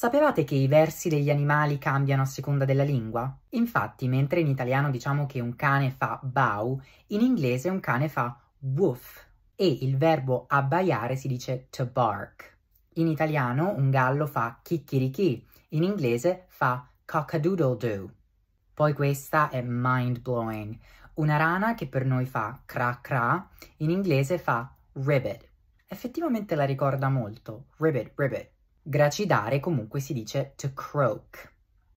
Sapevate che i versi degli animali cambiano a seconda della lingua? Infatti, mentre in italiano diciamo che un cane fa bau, in inglese un cane fa woof e il verbo abbaiare si dice to bark. In italiano un gallo fa chicchirichì, in inglese fa cock-a-doodle-doo. Poi questa è mind-blowing. Una rana che per noi fa cra cra, in inglese fa ribbit. Effettivamente la ricorda molto, ribbit, ribbit. Gracidare comunque si dice to croak.